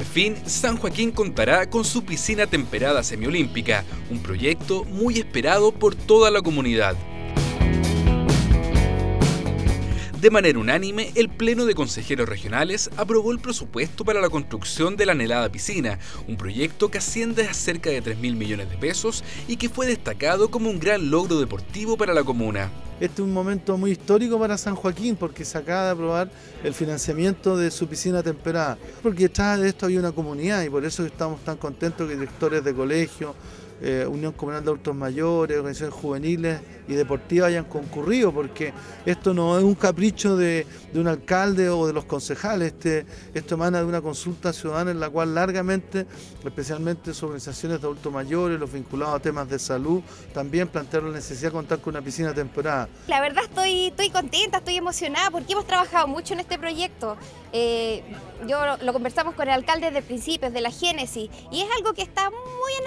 fin, San Joaquín contará con su piscina temperada semiolímpica, un proyecto muy esperado por toda la comunidad. De manera unánime, el Pleno de Consejeros Regionales aprobó el presupuesto para la construcción de la anhelada piscina, un proyecto que asciende a cerca de 3 mil millones de pesos y que fue destacado como un gran logro deportivo para la comuna. Este es un momento muy histórico para San Joaquín porque se acaba de aprobar el financiamiento de su piscina temperada, porque detrás de esto había una comunidad y por eso estamos tan contentos que directores de colegio, eh, Unión Comunal de Adultos Mayores, organizaciones juveniles y deportivas hayan concurrido, porque esto no es un capricho de, un alcalde o de los concejales, este, esto emana de una consulta ciudadana en la cual largamente, especialmente sus organizaciones de adultos mayores, los vinculados a temas de salud, también plantearon la necesidad de contar con una piscina temporada. La verdad estoy, estoy contenta, estoy emocionada porque hemos trabajado mucho en este proyecto. Eh, yo lo, conversamos con el alcalde de principios, de la Génesis, y es algo que está muy los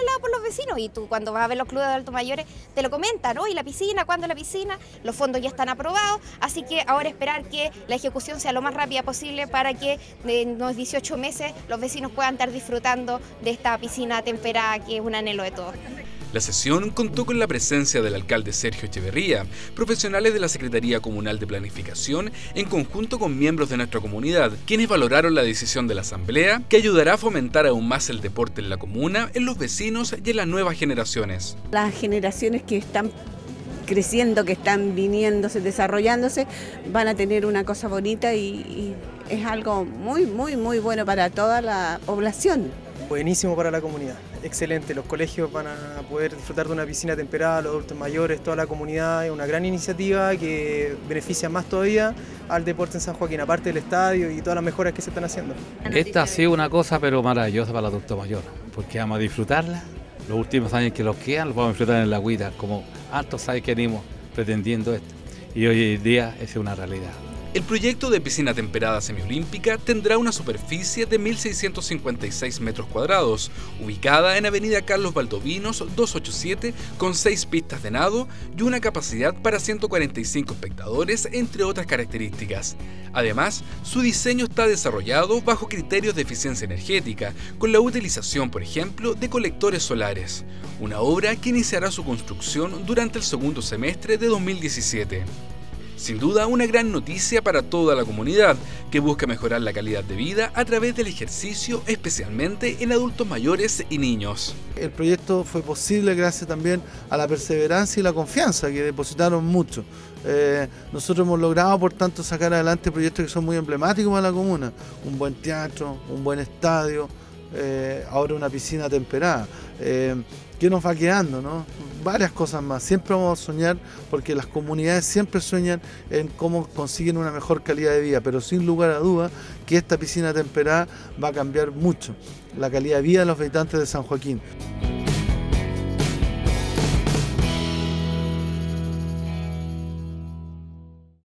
Y tú cuando vas a ver los clubes de altos mayores te lo comentan, ¿no? Y la piscina, ¿cuándo la piscina? Los fondos ya están aprobados, así que ahora esperar que la ejecución sea lo más rápida posible para que en unos 18 meses los vecinos puedan estar disfrutando de esta piscina temperada que es un anhelo de todos. La sesión contó con la presencia del alcalde Sergio Echeverría, profesionales de la Secretaría Comunal de Planificación, en conjunto con miembros de nuestra comunidad, quienes valoraron la decisión de la Asamblea, que ayudará a fomentar aún más el deporte en la comuna, en los vecinos y en las nuevas generaciones. Las generaciones que están creciendo, que están viniéndose, desarrollándose, van a tener una cosa bonita y, y es algo muy, muy, muy bueno para toda la población. Buenísimo para la comunidad, excelente. Los colegios van a poder disfrutar de una piscina temperada, los adultos mayores, toda la comunidad. Es una gran iniciativa que beneficia más todavía al deporte en San Joaquín, aparte del estadio y todas las mejoras que se están haciendo. Esta ha sido una cosa pero maravillosa para el adulto mayor, porque vamos a disfrutarla. Los últimos años que los quedan los vamos a disfrutar en la guida, como altos años que venimos pretendiendo esto. Y hoy en día es una realidad. El proyecto de piscina temperada semiolímpica tendrá una superficie de 1.656 metros cuadrados, ubicada en Avenida Carlos Valdovinos 287, con 6 pistas de nado y una capacidad para 145 espectadores, entre otras características. Además, su diseño está desarrollado bajo criterios de eficiencia energética, con la utilización, por ejemplo, de colectores solares, una obra que iniciará su construcción durante el segundo semestre de 2017. Sin duda, una gran noticia para toda la comunidad que busca mejorar la calidad de vida a través del ejercicio, especialmente en adultos mayores y niños. El proyecto fue posible gracias también a la perseverancia y la confianza que depositaron mucho. Eh, nosotros hemos logrado, por tanto, sacar adelante proyectos que son muy emblemáticos para la comuna. Un buen teatro, un buen estadio, eh, ahora una piscina temperada. Eh, ¿Qué nos va quedando? No? Varias cosas más. Siempre vamos a soñar porque las comunidades siempre sueñan en cómo consiguen una mejor calidad de vida, pero sin lugar a duda que esta piscina temperada va a cambiar mucho la calidad de vida de los habitantes de San Joaquín.